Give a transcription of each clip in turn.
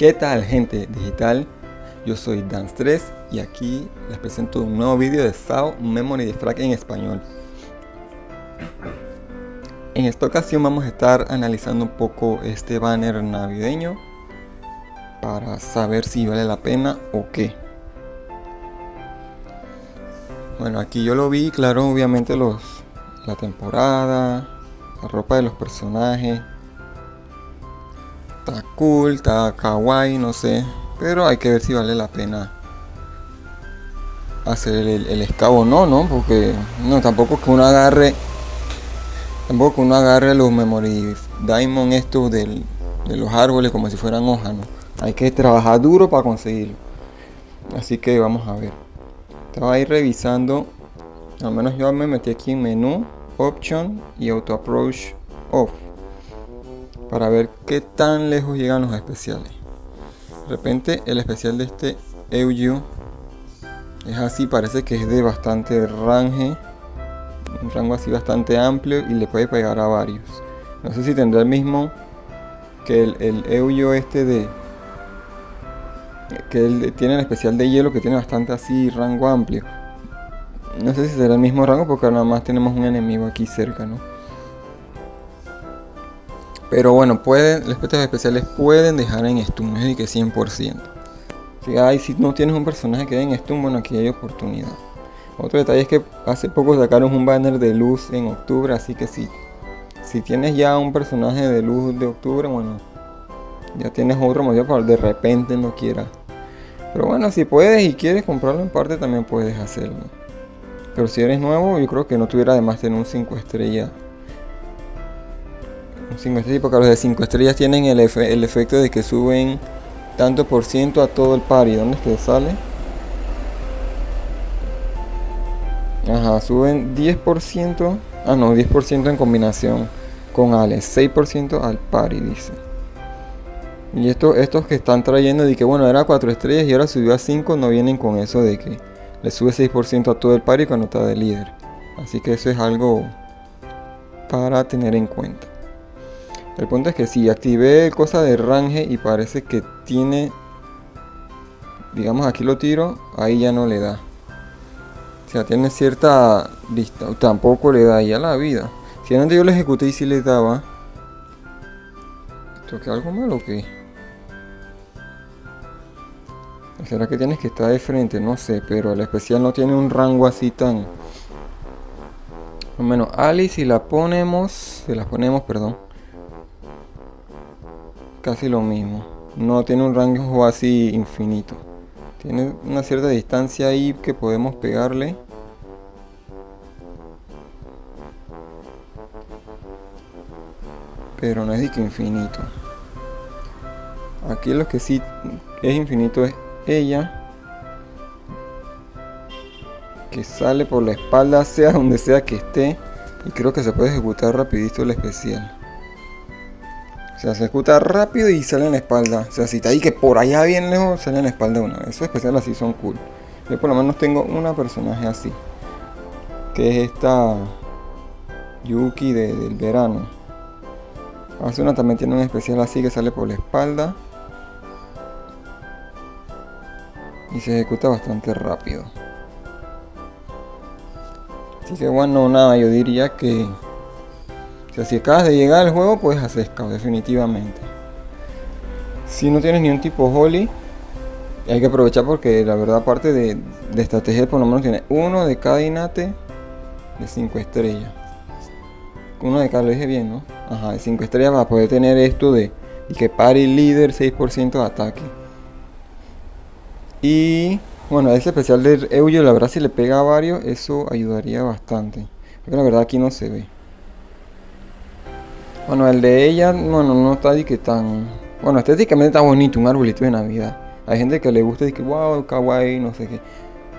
¿Qué tal gente digital? Yo soy Dance3 y aquí les presento un nuevo vídeo de SAO Memory Defrag en español. En esta ocasión vamos a estar analizando un poco este banner navideño para saber si vale la pena o qué. Bueno, aquí yo lo vi, claro, obviamente los la temporada, la ropa de los personajes, está cool, está kawaii, no sé. Pero hay que ver si vale la pena hacer el, el escabo no, ¿no? Porque no, tampoco que uno agarre. Tampoco que uno agarre los memory diamond estos del, de los árboles como si fueran hojas, ¿no? Hay que trabajar duro para conseguirlo. Así que vamos a ver. Estaba ahí revisando. Al menos yo me metí aquí en menú, option y auto approach off para ver qué tan lejos llegan los especiales. De repente el especial de este Euyu es así, parece que es de bastante range, un rango así bastante amplio y le puede pegar a varios. No sé si tendrá el mismo que el, el este de que tiene el especial de hielo que tiene bastante así rango amplio. No sé si será el mismo rango porque nada más tenemos un enemigo aquí cerca, ¿no? Pero bueno, pueden, los efectos especiales pueden dejar en stun, es de que 100%. Si, hay, si no tienes un personaje que en stun, bueno, aquí hay oportunidad. Otro detalle es que hace poco sacaron un banner de luz en octubre, así que si, si tienes ya un personaje de luz de octubre, bueno, ya tienes otro motivo para de repente no quieras. Pero bueno, si puedes y quieres comprarlo en parte, también puedes hacerlo. Pero si eres nuevo, yo creo que no tuviera además tener un 5 estrellas 5 estrellas, porque los de 5 estrellas tienen el, el, efecto de que suben tanto por ciento a todo el party. ¿Dónde es que sale? Ajá, suben 10%. Ah, no, 10% en combinación con Alex. 6% al party, dice. Y esto, estos que están trayendo de que bueno, era 4 estrellas y ahora subió a 5, no vienen con eso de que le sube 6% a todo el party cuando está de líder. Así que eso es algo para tener en cuenta. El punto es que si activé cosa de range y parece que tiene, digamos aquí lo tiro, ahí ya no le da. O sea, tiene cierta lista, tampoco le da ya la vida. Si antes yo lo ejecuté y si le daba, ¿toqué algo malo o qué? ¿Será que tienes que estar de frente? No sé, pero el especial no tiene un rango así tan... O menos Ali si la ponemos, si la ponemos, perdón casi lo mismo. No tiene un rango así infinito. Tiene una cierta distancia ahí que podemos pegarle. Pero no es que infinito. Aquí lo que sí es infinito es ella. Que sale por la espalda sea donde sea que esté. Y creo que se puede ejecutar rapidito el especial. Sea, se ejecuta rápido y sale en la espalda. O sea, si está ahí que por allá bien lejos, sale en la espalda una. Esos especiales así son cool. Yo por lo menos tengo una personaje así. Que es esta Yuki del verano. una también tiene un especial así que sale por la espalda. Y se ejecuta bastante rápido. Así que bueno, nada, yo diría que o sea, si acabas de llegar al juego, puedes hacer scout, definitivamente. Si no tienes ni un tipo Holly, hay que aprovechar porque la verdad, aparte de, de estrategia, por lo menos tiene uno de cada inate de 5 estrellas. Uno de cada, lo dije bien, ¿no? Ajá, de 5 estrellas para poder tener esto de y que party líder 6% de ataque. Y bueno, ese especial de Euyo, la verdad, si le pega a varios, eso ayudaría bastante. Porque la verdad aquí no se ve. Bueno, el de ella, bueno, no está de que tan... Bueno, estéticamente está bonito, un arbolito de Navidad. Hay gente que le gusta y que, wow, kawaii, no sé qué.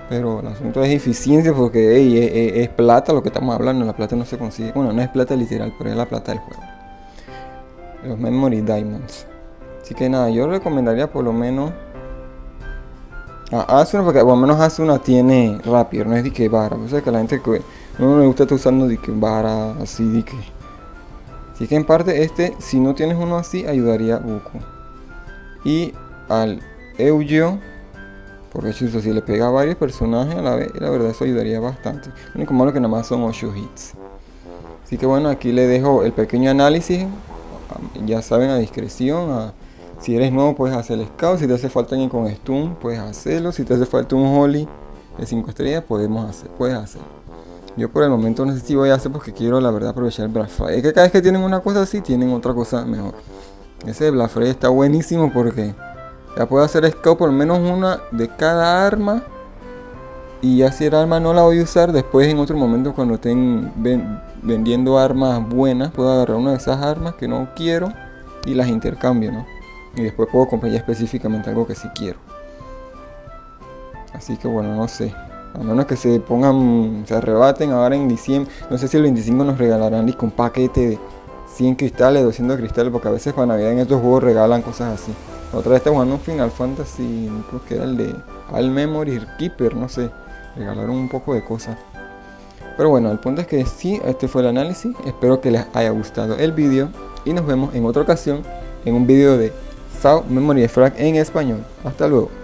Pero el asunto es eficiencia porque es, plata lo que estamos hablando. La plata no se consigue. Bueno, no es plata literal, pero es la plata del juego. Los Memory Diamonds. Así que nada, yo recomendaría por lo menos a Asuna, porque por lo menos Asuna tiene rápido, no es de que vara. O sea que la gente que no le gusta estar usando de que vara así, de que Así que en parte este, si no tienes uno así, ayudaría Buku. Y al Eugeo. Porque si le pega a varios personajes a la vez, la verdad eso ayudaría bastante. Lo único malo que nada más son 8 hits. Así que bueno, aquí le dejo el pequeño análisis. Ya saben, a discreción. si eres nuevo, puedes hacer el scout. Si te hace falta alguien con stun, puedes hacerlo. Si te hace falta un holly de 5 estrellas, podemos hacer, puedes hacerlo. Yo por el momento no sé si voy a hacer porque quiero la verdad aprovechar el Black. Es que cada vez que tienen una cosa así, tienen otra cosa mejor. Ese Black Friday está buenísimo porque ya puedo hacer scout por menos una de cada arma. Y ya si el arma no la voy a usar, después en otro momento cuando estén vendiendo armas buenas, puedo agarrar una de esas armas que no quiero y las intercambio, ¿no? Y después puedo comprar ya específicamente algo que sí quiero. Así que bueno, no sé. A menos que se pongan, se arrebaten ahora en diciembre. No sé si el 25 nos regalarán un paquete de 100 cristales, 200 cristales, porque a veces para Navidad en estos juegos regalan cosas así. Otra vez está jugando un Final Fantasy, creo que era el de All Memory Keeper, no sé. Regalaron un poco de cosas. Pero bueno, el punto es que sí, este fue el análisis. Espero que les haya gustado el vídeo. Y nos vemos en otra ocasión en un vídeo de South Memory Frag en español. Hasta luego.